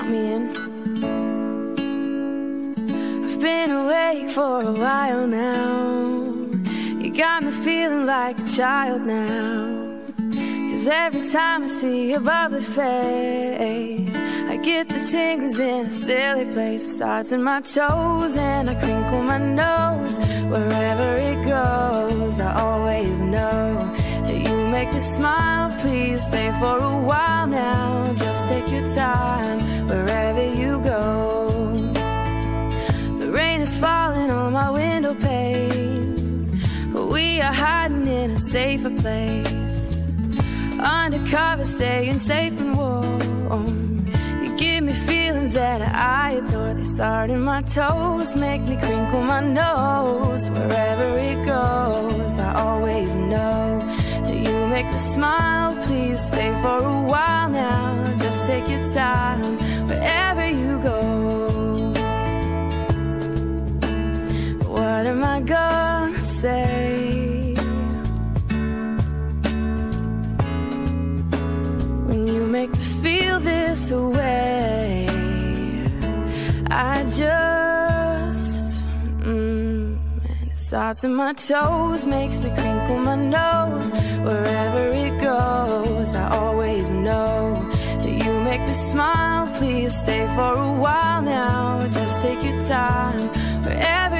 count me in. I've been awake for a while now. You got me feeling like a child now. Cause every time I see your bubbly face, I get the tingles in a silly place. It starts in my toes and I crinkle my nose. Wherever it goes, I always know that you make me smile. Please stay for a while now. Just take your time wherever you go. The rain is falling on my window pane, but we are hiding in a safer place. Undercover, staying safe and warm. You give me feelings that I adore. They start in my toes, make me crinkle my nose. Wherever it goes, I always know that you make me smile. Please stay for a while now. Just take your time I gonna say when you make me feel this way? I just, mm, and it starts in my toes, makes me crinkle my nose. Wherever it goes, I always know that you make me smile. Please stay for a while now. Just take your time wherever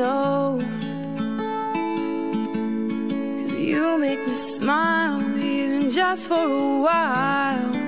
Know. Cause you make me smile, even just for a while.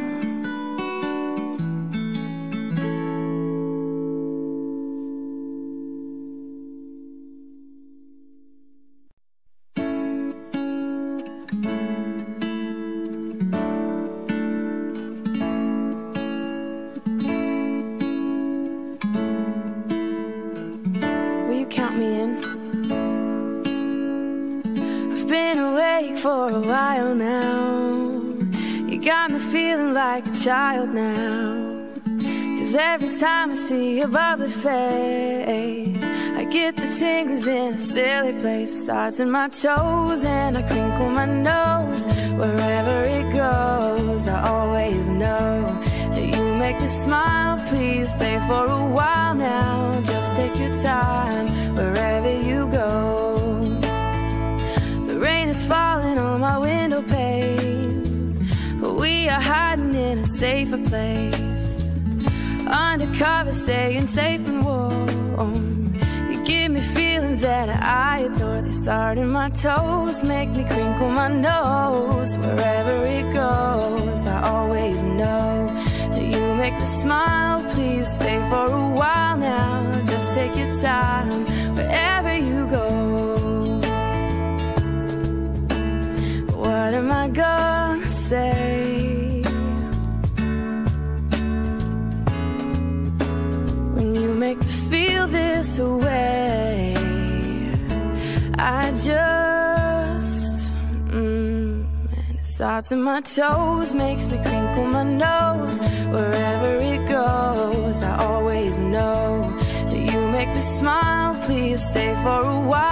For a while now. You got me feeling like a child now. Cause every time I see your bubbly face, I get the tingles in a silly place. It starts in my toes and I crinkle my nose. Wherever it goes, I always know that you make me smile. Please stay for a safer place. Undercover, staying safe and warm. You give me feelings that I adore. They start in my toes, make me crinkle my nose. Wherever it goes, I always know that you make me smile. Please stay for a while now. Just take your time wherever I just, mm, and it starts in my toes, makes me crinkle my nose. Wherever it goes, I always know that you make me smile. Please stay for a while